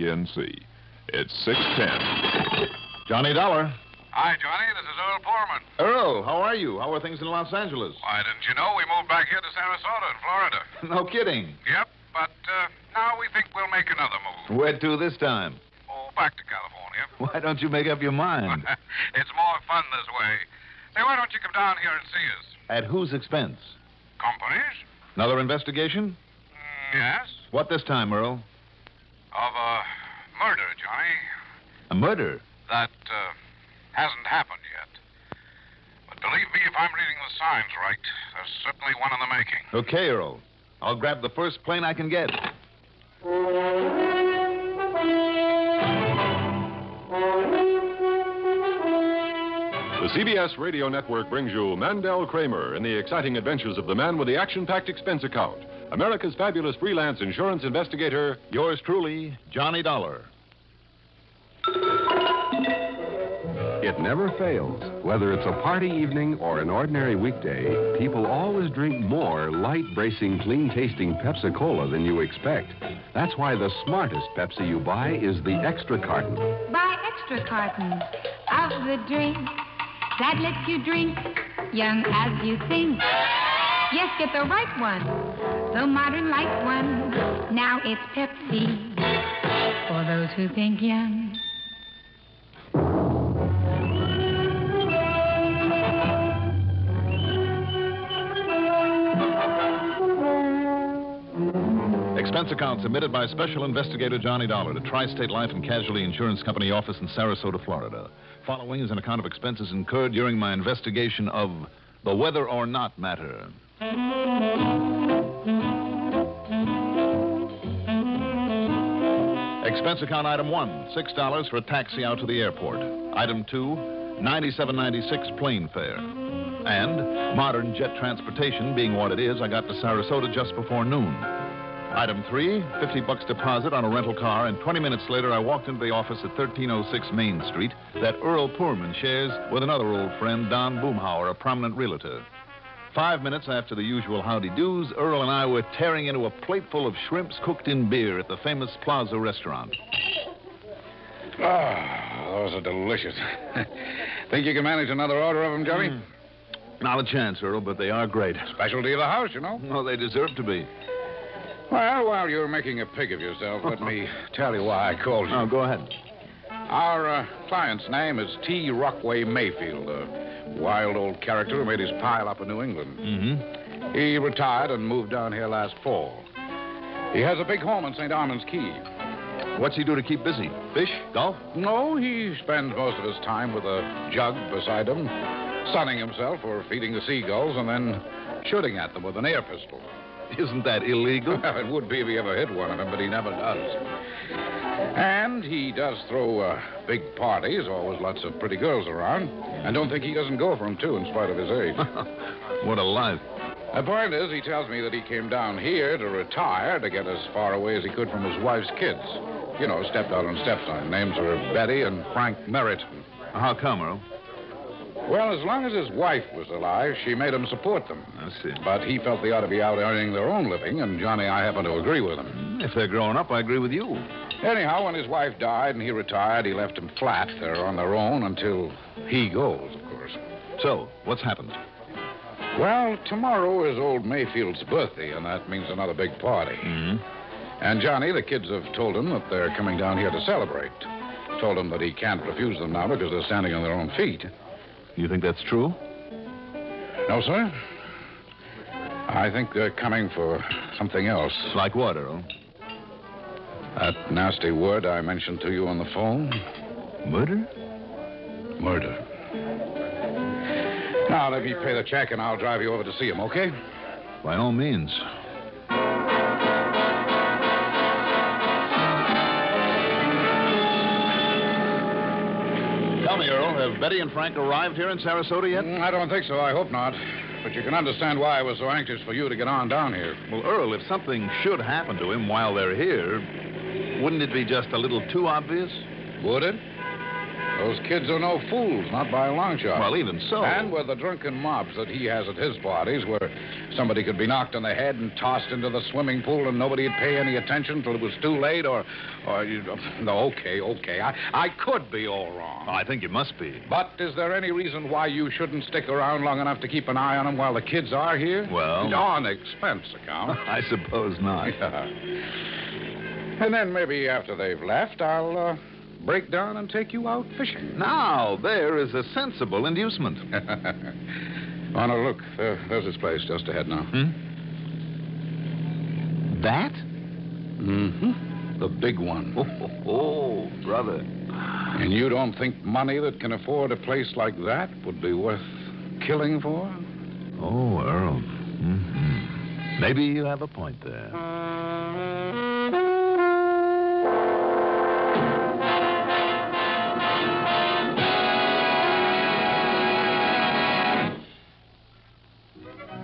PNC. It's 610. Johnny Dollar. Hi, Johnny. This is Earl Poorman. Earl, how are you? How are things in Los Angeles? Why, didn't you know we moved back here to Sarasota in Florida? no kidding. Yep, but uh, now we think we'll make another move. Where to this time? Oh, back to California. Why don't you make up your mind? it's more fun this way. Say, why don't you come down here and see us? At whose expense? Companies? Another investigation? Mm, yes. What this time, Earl? Of a murder, Johnny. A murder? That uh, hasn't happened yet. But believe me, if I'm reading the signs right, there's certainly one in the making. Okay, Earl. I'll grab the first plane I can get. The CBS Radio Network brings you Mandel Kramer in the exciting adventures of the man with the action packed expense account. America's fabulous freelance insurance investigator. Yours truly, Johnny Dollar. It never fails. Whether it's a party evening or an ordinary weekday, people always drink more light, bracing, clean tasting Pepsi Cola than you expect. That's why the smartest Pepsi you buy is the extra carton. Buy extra cartons of the drink that lets you drink young as you think. Yes, get the right one, the modern light one. Now it's Pepsi for those who think young. Expense account submitted by Special Investigator Johnny Dollar to Tri State Life and Casualty Insurance Company office in Sarasota, Florida. Following is an account of expenses incurred during my investigation of the whether or not matter. Expense account item one, six dollars for a taxi out to the airport. Item two, ninety-seven ninety-six plane fare. And modern jet transportation being what it is, I got to Sarasota just before noon. Item three, 50 bucks deposit on a rental car, and 20 minutes later I walked into the office at 1306 Main Street that Earl Poorman shares with another old friend, Don Boomhauer, a prominent realtor. Five minutes after the usual howdy doos, Earl and I were tearing into a plateful of shrimps cooked in beer at the famous Plaza restaurant. Ah, those are delicious. Think you can manage another order of them, Johnny? Mm. Not a chance, Earl, but they are great. Specialty of the house, you know. Well, they deserve to be. Well, while you're making a pig of yourself, let me tell you why I called you. Oh, go ahead. Our uh, client's name is T. Rockway Mayfield, a wild old character who made his pile up in New England. Mm-hmm. He retired and moved down here last fall. He has a big home in St. Armand's Key. What's he do to keep busy? Fish? Golf? No, he spends most of his time with a jug beside him, sunning himself or feeding the seagulls and then shooting at them with an air pistol. Isn't that illegal? Well, it would be if he ever hit one of them, but he never does. And he does throw uh, big parties, always lots of pretty girls around. And don't think he doesn't go for them, too, in spite of his age. what a life. The point is, he tells me that he came down here to retire to get as far away as he could from his wife's kids. You know, stepdaughter and stepson. Names are Betty and Frank Merritt. How come, Earl? Well, as long as his wife was alive, she made him support them. I see. But he felt they ought to be out earning their own living, and Johnny, I happen to agree with him. If they're growing up, I agree with you. Anyhow, when his wife died and he retired, he left them flat. They're on their own until he goes, of course. So, what's happened? Well, tomorrow is old Mayfield's birthday, and that means another big party. Mm-hmm. And Johnny, the kids have told him that they're coming down here to celebrate. Told him that he can't refuse them now because they're standing on their own feet. You think that's true? No, sir. I think they're coming for something else. Like what, Earl? That nasty word I mentioned to you on the phone. Murder? Murder. Now, let me pay the check and I'll drive you over to see him, okay? By all means. Tell me, Earl, have Betty and Frank arrived here in Sarasota yet? Mm, I don't think so. I hope not. But you can understand why I was so anxious for you to get on down here. Well, Earl, if something should happen to him while they're here, wouldn't it be just a little too obvious? Would it? Those kids are no fools, not by a long shot. Well, even so. And with the drunken mobs that he has at his parties, where somebody could be knocked on the head and tossed into the swimming pool and nobody'd pay any attention till it was too late, or, or you, no, okay, okay, I, I could be all wrong. I think you must be. But is there any reason why you shouldn't stick around long enough to keep an eye on them while the kids are here? Well- on expense account. I suppose not. Yeah. And then maybe after they've left, I'll uh, break down and take you out fishing. Now, there is a sensible inducement. oh, no, look. There, there's this place just ahead now. Hmm? That? Mm-hmm. The big one. Oh, oh, brother. And you don't think money that can afford a place like that would be worth killing for? Oh, Earl. hmm Maybe you have a point there.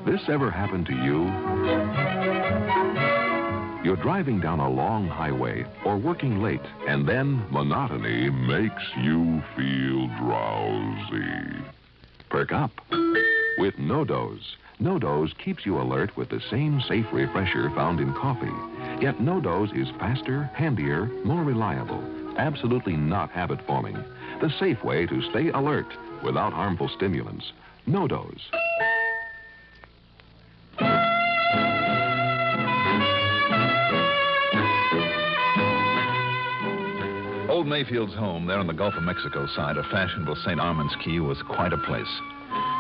This ever happened to you? You're driving down a long highway or working late, and then monotony makes you feel drowsy. Perk up with NoDoz. No Dose keeps you alert with the same safe refresher found in coffee. Yet NoDoz is faster, handier, more reliable. Absolutely not habit forming. The safe way to stay alert without harmful stimulants. No Mayfield's home there on the Gulf of Mexico side of fashionable St. Armand's Key was quite a place.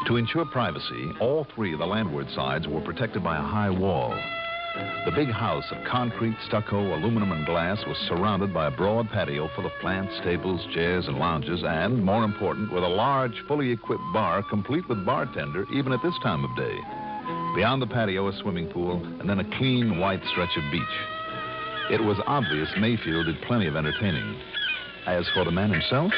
To ensure privacy, all three of the landward sides were protected by a high wall. The big house of concrete, stucco, aluminum, and glass was surrounded by a broad patio full of plants, tables, chairs, and lounges, and, more important, with a large, fully equipped bar complete with bartender even at this time of day. Beyond the patio, a swimming pool, and then a clean, white stretch of beach. It was obvious Mayfield did plenty of entertaining. As for the man himself,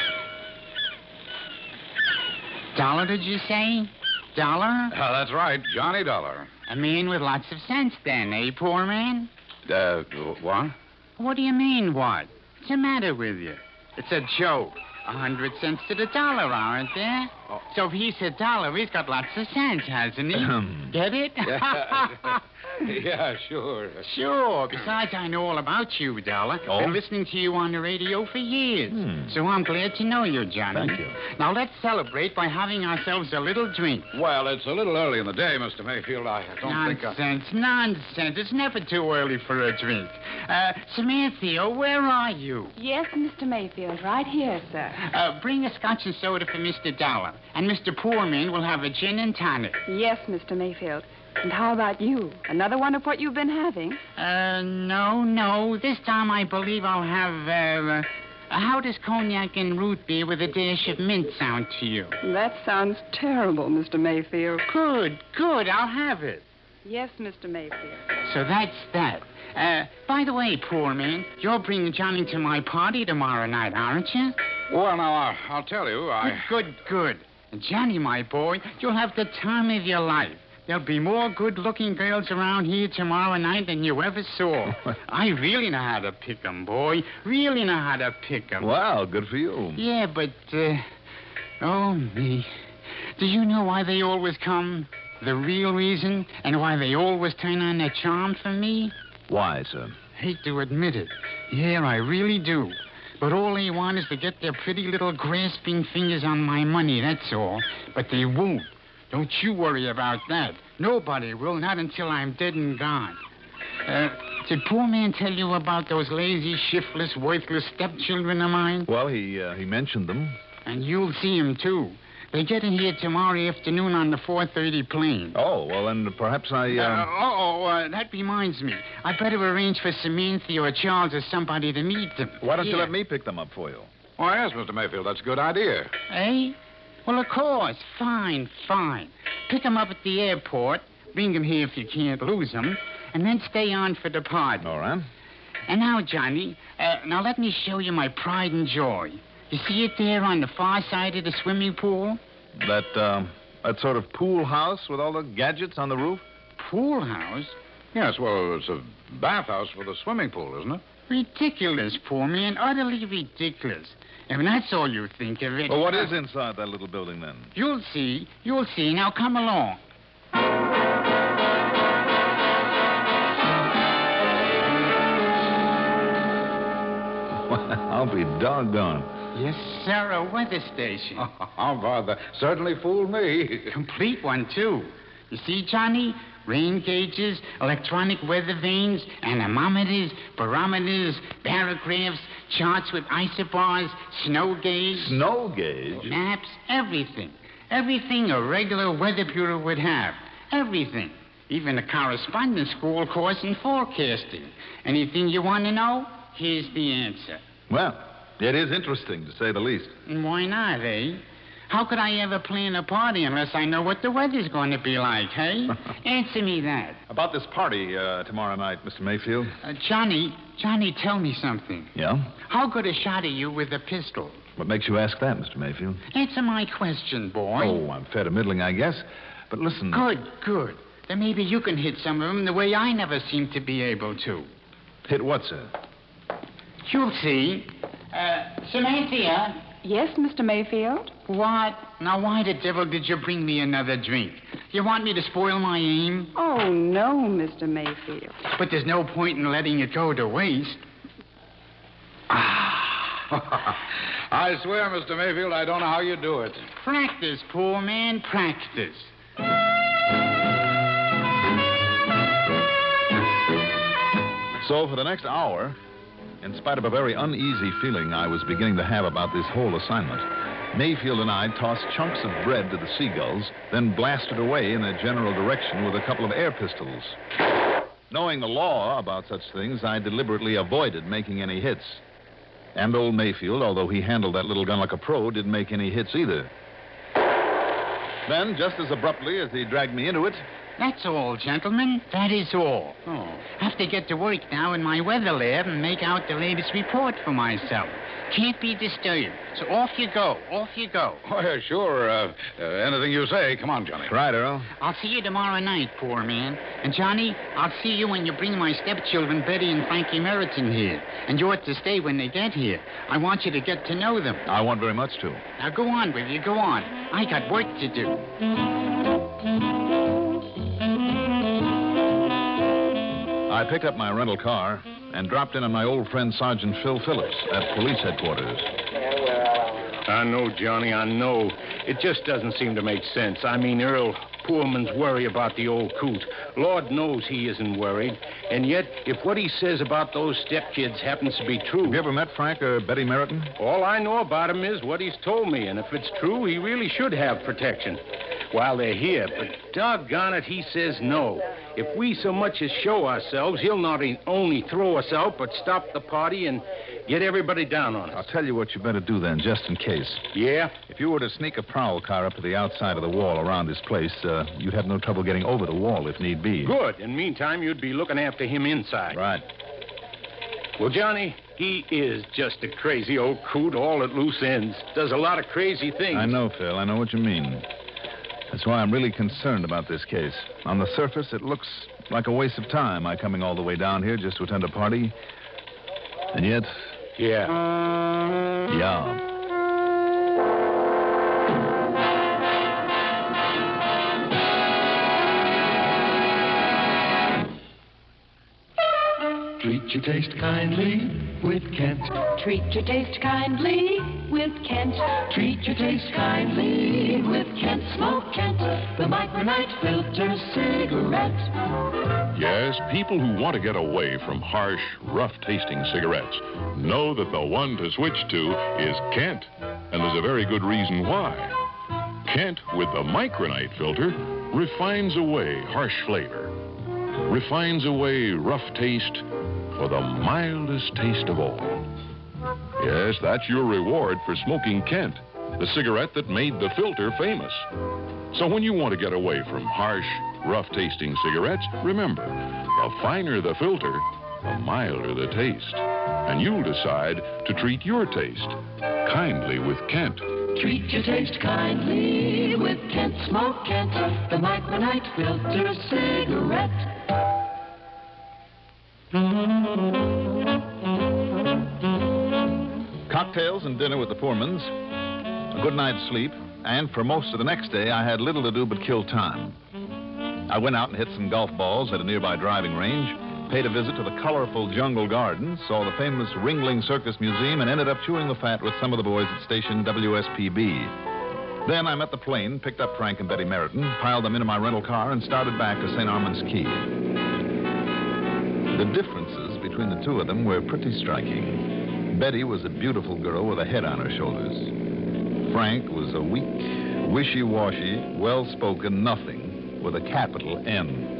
Dollar, did you say? Dollar? Uh, that's right, Johnny Dollar. A man with lots of sense, then, eh, Poorman? Uh, what? What do you mean, what? What's the matter with you? It's a joke. A hundred cents to the dollar, aren't there? Oh. So if he's a dollar, he's got lots of sense, hasn't he? Get it? yeah, sure. Sure. Besides, I know all about you, Dollar. Oh? Been listening to you on the radio for years. Hmm. So I'm glad to know you, Johnny. Thank you. Now let's celebrate by having ourselves a little drink. Well, it's a little early in the day, Mr. Mayfield. I don't think I... Nonsense, nonsense. It's never too early for a drink. Uh, Samantha, where are you? Yes, Mr. Mayfield, right here, sir. Uh, bring a scotch and soda for Mr. Dollar. And Mr. Poorman will have a gin and tonic. Yes, Mr. Mayfield. And how about you? Another one of what you've been having? Uh, no, no. This time I believe I'll have, uh, uh, how does cognac and root beer with a dash of mint sound to you? That sounds terrible, Mr. Mayfield. Good, good. I'll have it. Yes, Mr. Mayfield. So that's that. Uh, by the way, Poorman, you're bringing Johnny to my party tomorrow night, aren't you? Well, now, I'll, I'll tell you, I... Good, good, good. Johnny, my boy, you'll have the time of your life. There'll be more good-looking girls around here tomorrow night than you ever saw. I really know how to pick 'em, boy. Really know how to pick 'em. wow, good for you. Yeah, but, uh, oh, me. Do you know why they always come? The real reason? And why they always turn on their charm for me? Why, sir? Hate to admit it. Yeah, I really do. But all they want is to get their pretty little grasping fingers on my money, that's all. But they won't. Don't you worry about that. Nobody will, not until I'm dead and gone. Uh, did Poorman tell you about those lazy, shiftless, worthless stepchildren of mine? Well, he uh, he mentioned them. And you'll see see 'em too. They get in here tomorrow afternoon on the 4.30 plane. Oh, well, then perhaps I. Uh, Uh, oh, uh, that reminds me. I better arrange for Samantha or Charles or somebody to meet them. why don't you let me pick them up for you? Oh, yes, Mr. Mayfield, that's a good idea. Eh? Well, of course. Fine, fine. Pick 'em up at the airport. Bring 'em here if you can't lose 'em, And then stay on for the party. All right. And now, Johnny, uh, now let me show you my pride and joy. You see it there on the far side of the swimming pool? That, um, that sort of pool house with all the gadgets on the roof? Pool house? Yes, well, it's a bathhouse with a swimming pool, isn't it? Ridiculous, Poorman. Utterly ridiculous. If that's all you think of it. Well, what is inside that little building then? You'll see. You'll see. Now come along. I'll be doggone. Yes, sir, a weather station. How oh, bother. Certainly fooled me. Complete one, too. You see, Johnny? Rain gauges, electronic weather vanes, anemometers, barometers, barographs, charts with isobars, snow gauge, Snow gauge? maps, everything. Everything a regular weather bureau would have. Everything. Even a correspondence school course in forecasting. Anything you want to know? Here's the answer. Well, it is interesting, to say the least. And why not, eh? How could I ever plan a party unless I know what the weather's going to be like, hey? Answer me that. About this party uh, tomorrow night, Mr. Mayfield. Uh, Johnny, Johnny, tell me something. Yeah? How good a shot are you with a pistol? What makes you ask that, Mr. Mayfield? Answer my question, boy. Oh, I'm fair to middling, I guess. But listen. Good, good. Then maybe you can hit some of them the way I never seem to be able to. Hit what, sir? You'll see. Uh, Samantha, Yes, Mr. Mayfield? what? Now, why the devil did you bring me another drink? You want me to spoil my aim? Oh, no, Mr. Mayfield. But there's no point in letting it go to waste. Ah. I swear, Mr. Mayfield, I don't know how you do it. Practice, poor man, practice. So, for the next hour, in spite of a very uneasy feeling I was beginning to have about this whole assignment, Mayfield and I tossed chunks of bread to the seagulls, then blasted away in a general direction with a couple of air pistols. Knowing the law about such things, I deliberately avoided making any hits. And old Mayfield, although he handled that little gun like a pro, didn't make any hits either. Then, just as abruptly as he dragged me into it, That's all, gentlemen. That is all. Oh. Have to get to work now in my weather lab and make out the latest report for myself. Can't be disturbed. So off you go. Off you go. Oh, yeah, sure. Uh, uh, anything you say. Come on, Johnny. right, Earl. I'll see you tomorrow night, Poorman. And Johnny, I'll see you when you bring my stepchildren, Betty and Frankie Meriton, here. And you ought to stay when they get here. I want you to get to know them. I want very much to. Now go on will you, go on. I got work to do. I picked up my rental car and dropped in on my old friend Sergeant Phil Phillips at police headquarters. I know, Johnny, I know. It just doesn't seem to make sense. I mean, Earl Poorman's worry about the old coot. Lord knows he isn't worried. And yet, if what he says about those stepkids happens to be true, Have you ever met Frank or Betty Meriton? all I know about him is what he's told me. And if it's true, he really should have protection while they're here. But doggone it, he says no. If we so much as show ourselves, he'll not only throw us out, but stop the party and get everybody down on us. I'll tell you what you better do then, just in case. Yeah? If you were to sneak a prowl car up to the outside of the wall around this place, uh, you'd have no trouble getting over the wall if need be. Good. In meantime, you'd be looking after him inside. Right. Well, Johnny, he is just a crazy old coot, all at loose ends. Does a lot of crazy things. I know, Phil. I know what you mean. That's why I'm really concerned about this case. On the surface, it looks like a waste of time, my coming all the way down here just to attend a party. And yet, Yeah. yeah. Treat your taste kindly with Kent. Treat your taste kindly with Kent. Treat your taste kindly with Kent. Smoke Kent, the micronite filter cigarette. Yes, people who want to get away from harsh, rough tasting cigarettes know that the one to switch to is Kent. And there's a very good reason why. Kent, with the micronite filter, refines away harsh flavor, refines away rough taste for the mildest taste of all. Yes, that's your reward for smoking Kent, the cigarette that made the filter famous. So when you want to get away from harsh, rough tasting cigarettes, remember, the finer the filter, the milder the taste. And you'll decide to treat your taste kindly with Kent. Treat your taste kindly with Kent. Smoke Kent, the micronite filter cigarette. Cocktails and dinner with the Poormans, a good night's sleep, and for most of the next day, I had little to do but kill time. I went out and hit some golf balls at a nearby driving range, paid a visit to the colorful Jungle Gardens, saw the famous Ringling Circus Museum, and ended up chewing the fat with some of the boys at station WSPB. Then I met the plane, picked up Frank and Betty Meriton, piled them into my rental car, and started back to St. Armand's Key. The differences between the two of them were pretty striking. Betty was a beautiful girl with a head on her shoulders. Frank was a weak, wishy washy, well spoken nothing with a capital N.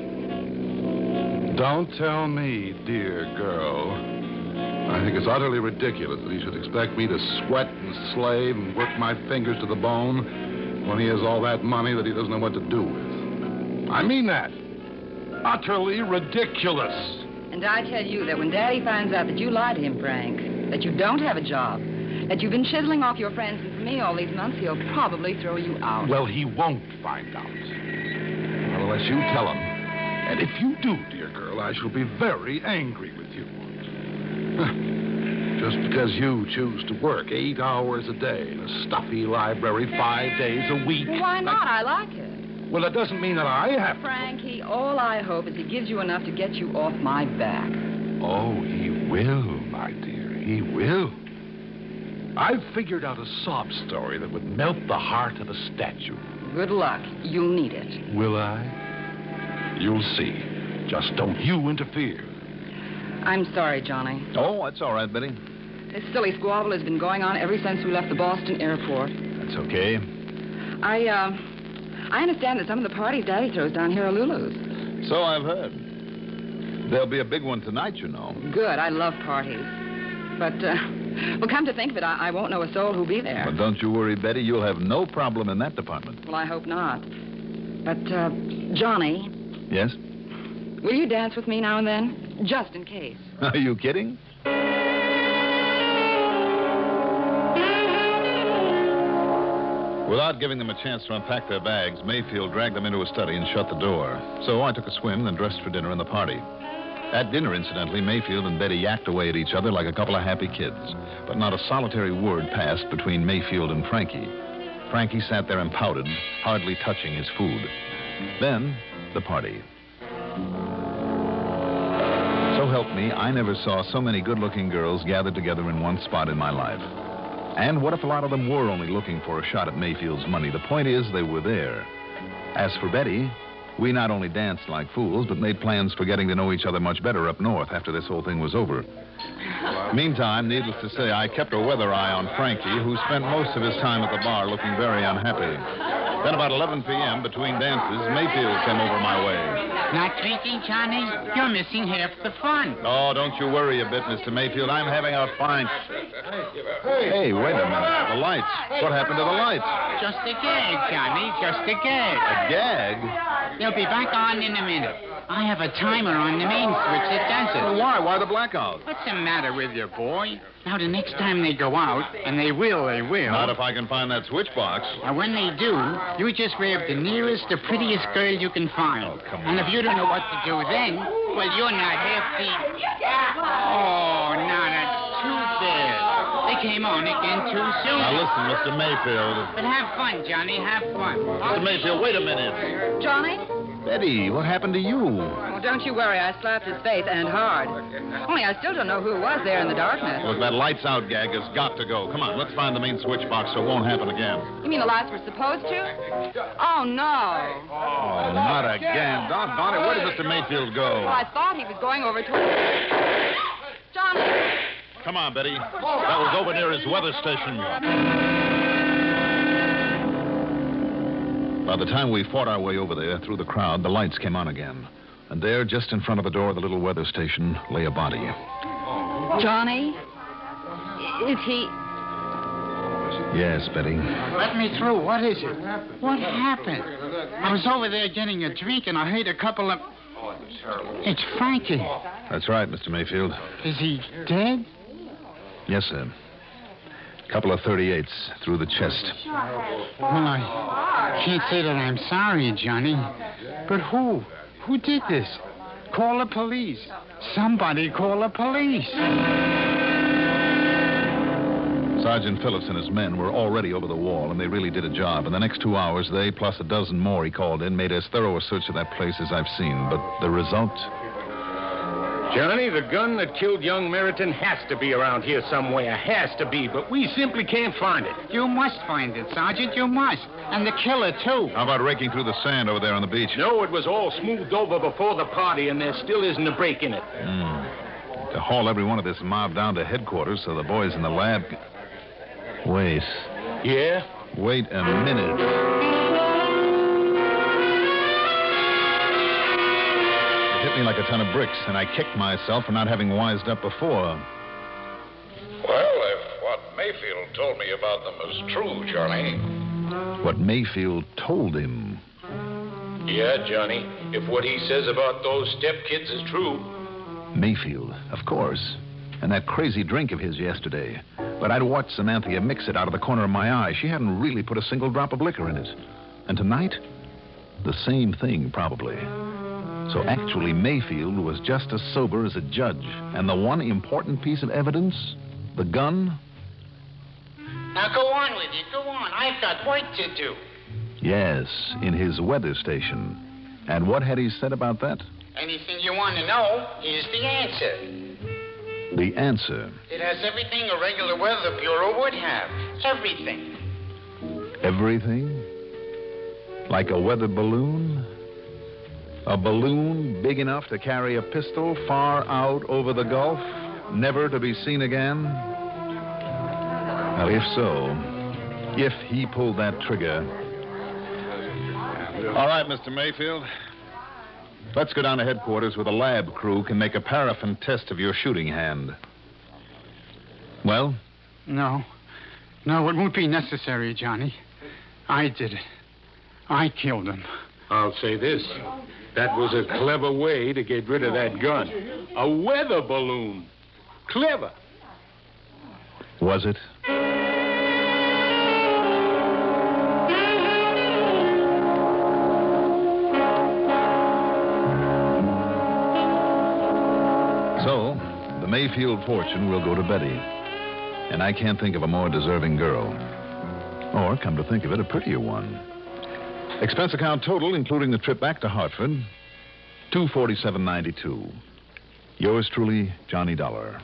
Don't tell me, dear girl. I think it's utterly ridiculous that he should expect me to sweat and slave and work my fingers to the bone when he has all that money that he doesn't know what to do with. I mean that. Utterly ridiculous. And I tell you that when Daddy finds out that you lied to him, Frank, that you don't have a job, that you've been chiseling off your friends and for me all these months, he'll probably throw you out. Well, he won't find out. Unless you tell him. And if you do, dear girl, I shall be very angry with you. Just because you choose to work eight hours a day in a stuffy library five days a week. Well, why not? I like it. Well, that doesn't mean that I have to. Frankie, all I hope is he gives you enough to get you off my back. Oh, he will, my dear. He will. I've figured out a sob story that would melt the heart of a statue. Good luck. You'll need it. Will I? You'll see. Just don't you interfere. I'm sorry, Johnny. Oh, that's all right, Betty. This silly squabble has been going on ever since we left the Boston airport. That's okay. I, uh, I understand that some of the parties Daddy throws down here are Lulu's. So I've heard. There'll be a big one tonight, you know. Good. I love parties. But, uh, well, come to think of it, I, I won't know a soul who'll be there. But don't you worry, Betty. You'll have no problem in that department. Well, I hope not. But, uh, Johnny, Yes? will you dance with me now and then? Just in case. Are you kidding? Without giving them a chance to unpack their bags, Mayfield dragged them into a study and shut the door. So I took a swim and dressed for dinner and the party. At dinner, incidentally, Mayfield and Betty yacked away at each other like a couple of happy kids. But not a solitary word passed between Mayfield and Frankie. Frankie sat there and pouted, hardly touching his food. Then, the party. So help me, I never saw so many good looking girls gathered together in one spot in my life. And what if a lot of them were only looking for a shot at Mayfield's money? The point is, they were there. As for Betty, we not only danced like fools, but made plans for getting to know each other much better up north after this whole thing was over. Meantime, needless to say, I kept a weather eye on Frankie, who spent most of his time at the bar looking very unhappy. Then, about 11 p.m., between dances, Mayfield came over my way. Not drinking, Johnny? You're missing half the fun. Oh, don't you worry a bit, Mr. Mayfield. I'm having a fine. Hey, wait a minute. The lights. What happened to the lights? Just a gag, Johnny. Just a gag. A gag? They'll be back on in a minute. I have a timer on the main switch that does it. Well, why? Why the blackout? What's the matter with you, boy? Now, the next time they go out, and they will, they will. Not if I can find that switch box. Now, when they do, you just grab the nearest, the prettiest girl you can find. Oh, come on. And if you don't know what to do then, well, you're not half the... Oh, not came on again too soon. Now, listen, Mr. Mayfield. But have fun, Johnny. Have fun. Mr. Mayfield, wait a minute. Johnny? Betty, what happened to you? Well, don't you worry. I slapped his face and hard. Only I still don't know who was there in the darkness. Look, that lights out gag has got to go. Come on, let's find the main switch box so it won't happen again. You mean the lights were supposed to? Oh, no. Oh, not again. Doggone it. Where did Mr. Mayfield go? Well, I thought he was going over toward... Johnny! Come on, Betty. That was over near his weather station. By the time we fought our way over there through the crowd, the lights came on again. And there, just in front of the door of the little weather station, lay a body. Johnny? Is he... Yes, Betty. Let me through. What is it? What happened? I was over there getting a drink, and I heard a couple of... Oh, it's Frankie. That's right, Mr. Mayfield. Is he dead? Yes, sir. A couple of 38s through the chest. Well, I can't say that I'm sorry, Johnny. But who? Who did this? Call the police. Somebody call the police. Sergeant Phillips and his men were already over the wall, and they really did a job. In the next two hours, they, plus a dozen more he called in, made as thorough a search of that place as I've seen. But the result? Johnny, the gun that killed young Meriton has to be around here somewhere. Has to be, but we simply can't find it. You must find it, Sergeant. You must. And the killer, too. How about raking through the sand over there on the beach? No, it was all smoothed over before the party, and there still isn't a break in it. Hmm. To haul every one of this mob down to headquarters so the boys in the lab. c- Wait. Yeah? Wait a minute. Hit me like a ton of bricks, and I kicked myself for not having wised up before. Well, if what Mayfield told me about them is true, Johnny. What Mayfield told him. Yeah, Johnny. If what he says about those step kids is true. Mayfield, of course. And that crazy drink of his yesterday. But I'd watched Samantha mix it out of the corner of my eye. She hadn't really put a single drop of liquor in it. And tonight, the same thing, probably. So actually, Mayfield was just as sober as a judge. And the one important piece of evidence, the gun, Now go on with it. Go on. I've got work to do. yes, in his weather station. And what had he said about that? Anything you want to know, here's the answer. The answer It has everything a regular weather bureau would have. Everything. Everything? Like a weather balloon? A balloon big enough to carry a pistol far out over the Gulf, never to be seen again? Well, if so, if he pulled that trigger. All right, Mr. Mayfield. Let's go down to headquarters where the lab crew can make a paraffin test of your shooting hand. Well, No. No, it won't be necessary, Johnny. I did it. I killed him. I'll say this. That was a clever way to get rid of that gun. A weather balloon. Clever. was it? So, the Mayfield fortune will go to Betty. And I can't think of a more deserving girl. Or, come to think of it, a prettier one. Expense account total, including the trip back to Hartford, two forty-seven ninety-two. Yours truly, Johnny Dollar.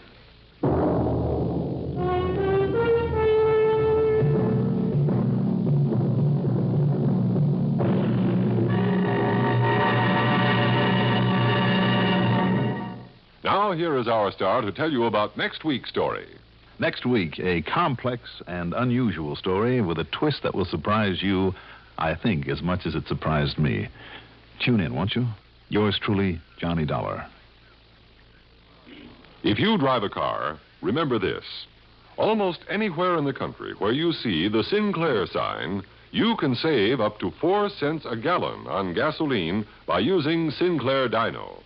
Now, here is our star to tell you about next week's story. Next week, a complex and unusual story with a twist that will surprise you, I think, as much as it surprised me. Tune in, won't you? Yours truly, Johnny Dollar. If you drive a car, remember this. Almost anywhere in the country where you see the Sinclair sign, you can save up to four cents a gallon on gasoline by using Sinclair Dino.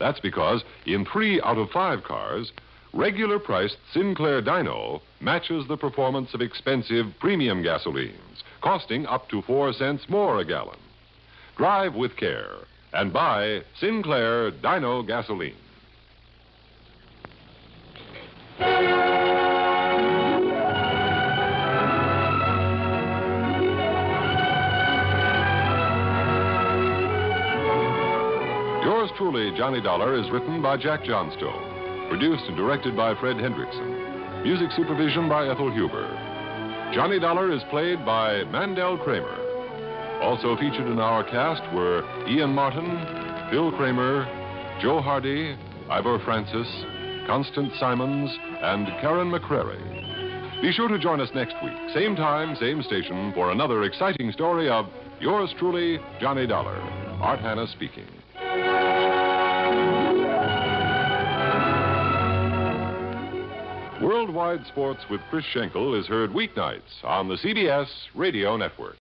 That's because in three out of five cars, regular priced Sinclair Dino matches the performance of expensive premium gasolines, costing up to four cents more a gallon. Drive with care and buy Sinclair Dino gasoline. Yours truly, Johnny Dollar, is written by Jack Johnstone. Produced and directed by Fred Hendrickson. Music supervision by Ethel Huber. Johnny Dollar is played by Mandel Kramer. Also featured in our cast were Ian Martin, Bill Kramer, Joe Hardy, Ivor Francis, Constance Simons, and Karen McCrary. Be sure to join us next week, same time, same station, for another exciting story of yours truly, Johnny Dollar. Art Hanna speaking. Worldwide Sports with Chris Schenkel is heard weeknights on the CBS Radio Network.